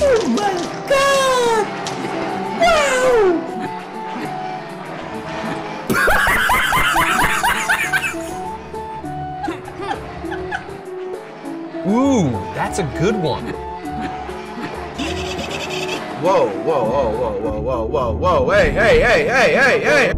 Oh my god! Wow! Ooh, that's a good one. Whoa, whoa, whoa, whoa, whoa, whoa, whoa, whoa, hey, hey, hey, hey, hey, hey!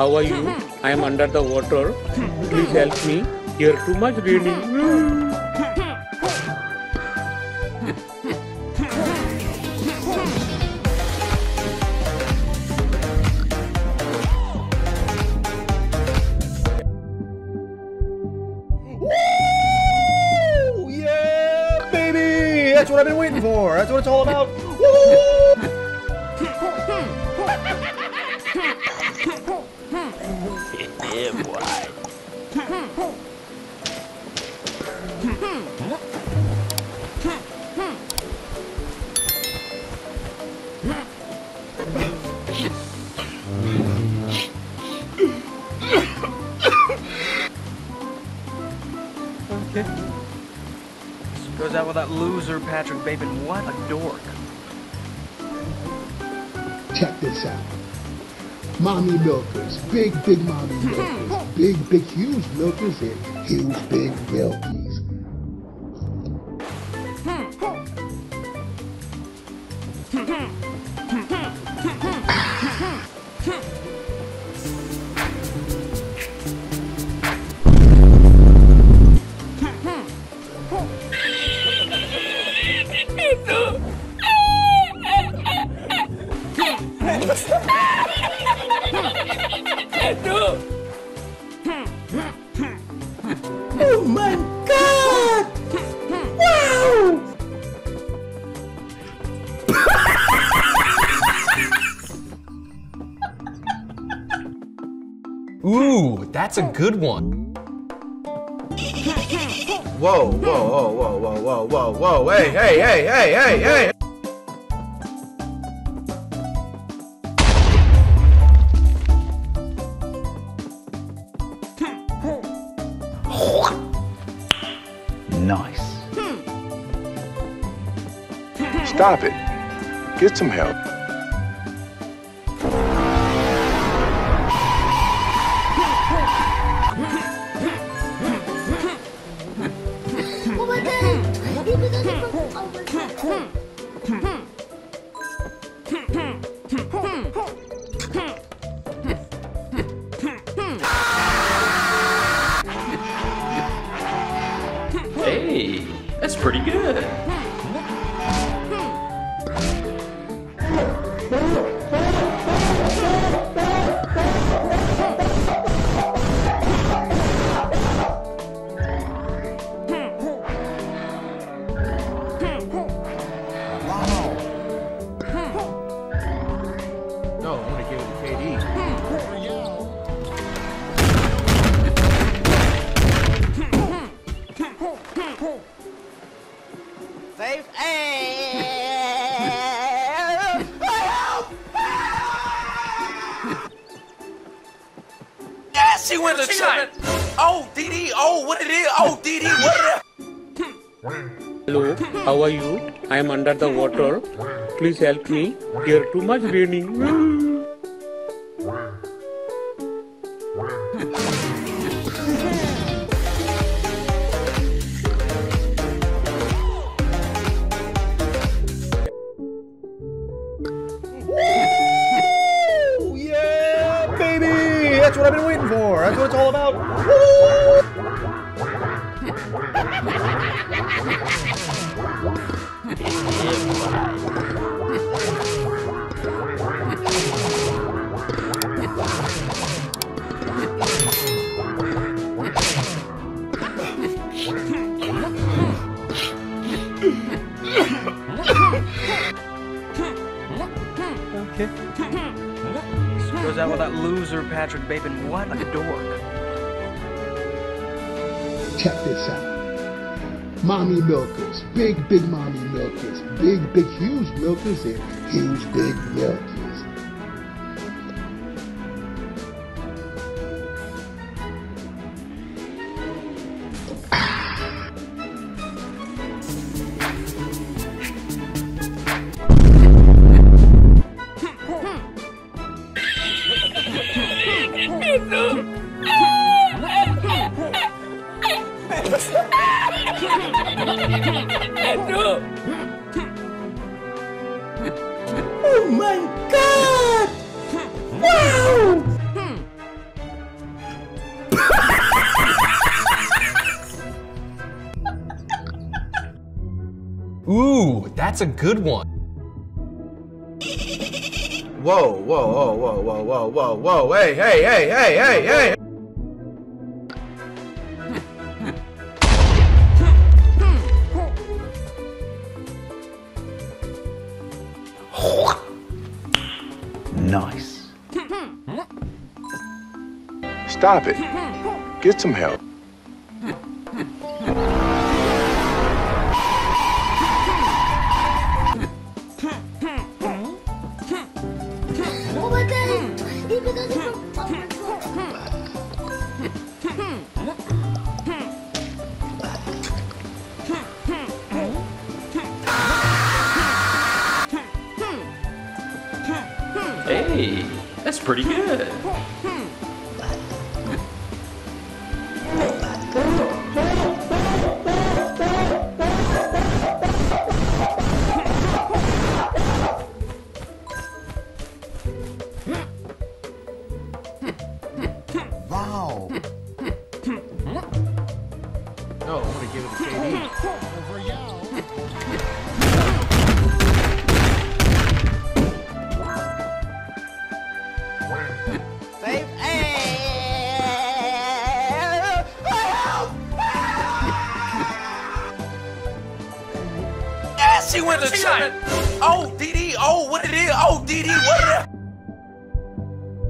How are you? I am under the water. Please help me. Here too much raining. Woo! Yeah, baby! That's what I've been waiting for. That's what it's all about. Yeah, boy. Okay. Goes out with that loser Patrick Bateman. What a dork. Check this out. Mommy milkers, big, big mommy milkers, big, big, huge milkers, and huge, big milkies. Ooh, that's a good one. Whoa, whoa, whoa, whoa, whoa, whoa, whoa, whoa, hey, hey, hey, hey, hey, hey! Nice. Stop it. Get some help. That's pretty good. Cool. it to KD. Faith, Yeah, she went to church. Oh, DD, oh, what it is? Oh, DD, what it is? Hello, how are you? I am under the water. Please help me. Here too much raining. That's what it's all about. Okay. Goes out with that loser Patrick Bateman. What a dork. Check this out. Mommy milkers, big, big mommy milkers, big, big, huge milkers, and huge, big milkers. Ooh, that's a good one. Whoa, whoa, whoa, whoa, whoa, whoa, whoa, whoa, hey, hey, hey, hey, hey, hey! Nice. Stop it. Get some help. That's pretty good. She went to church. Oh, DD, oh, what it is? Oh, DD, what it is?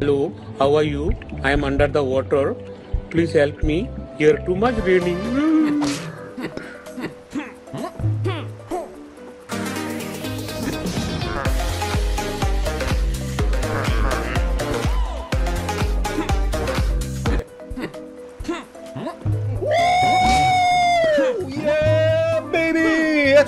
Hello, how are you? I am under the water. Please help me. Here too much raining.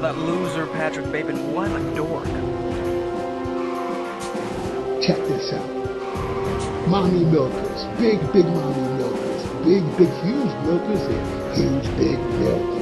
That loser Patrick Bateman. What a dork. Check this out. Mommy milkers, big, big mommy milkers, big, big, huge milkers, and huge, big milkers.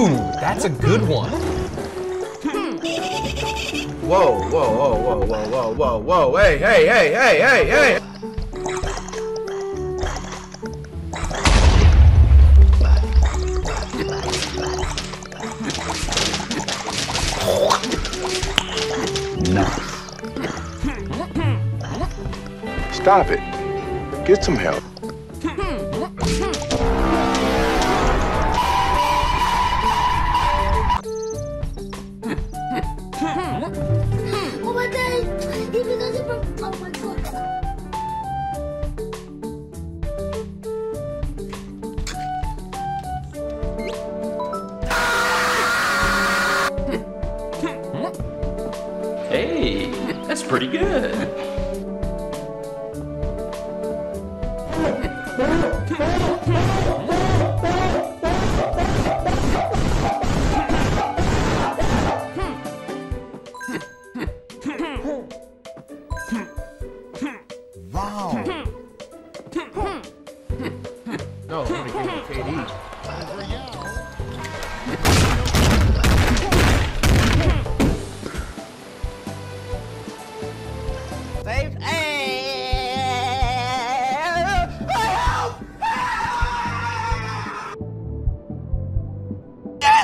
Ooh, that's a good one. Whoa, whoa, whoa, whoa, whoa, whoa, whoa, whoa, hey, hey, hey, hey, hey, hey! Stop it. Get some help.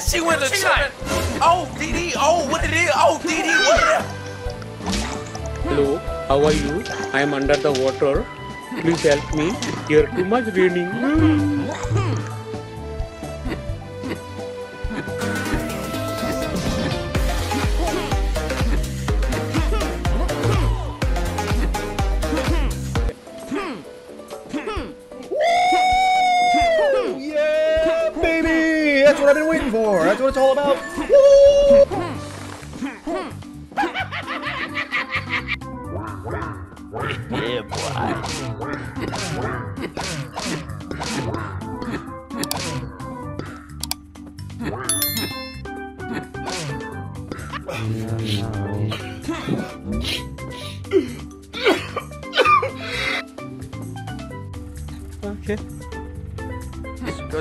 She went to tripping. Oh, DD. Oh, what did it is? Oh, DD. What it is? Hello, how are you? I am under the water. Please help me. Here too much raining. Hmm. That's what I've been waiting for. That's what it's all about. Yeah, boy.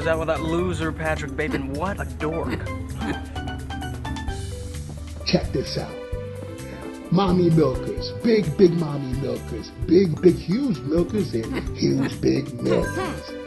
Goes out with that loser Patrick Bateman. What a dork. Check this out. Mommy milkers, big, big mommy milkers, big, big, huge milkers, and huge, big milkers.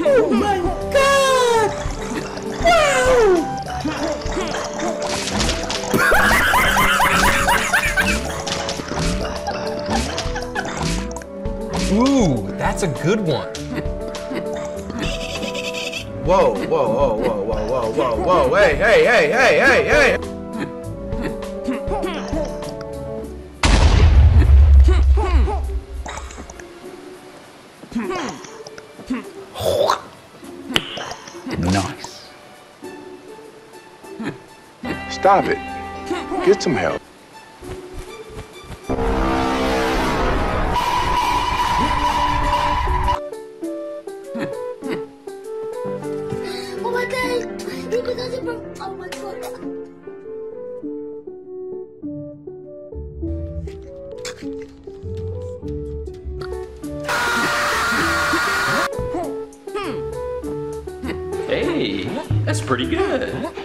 Oh my god! Wow! Ooh, that's a good one. Whoa, whoa, whoa, whoa, whoa, whoa, whoa, whoa, hey, hey, hey, hey, hey, hey! Nice. Stop it. Get some help. Oh my god! That's pretty good.